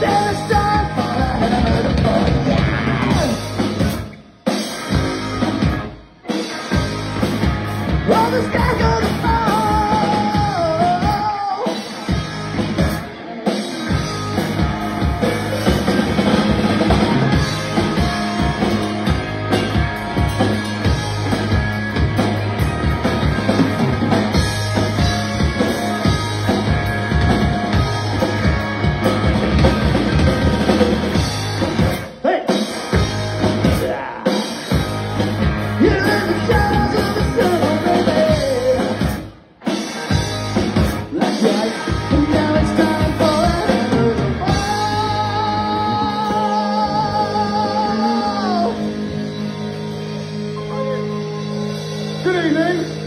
Well, the sky goes Good evening.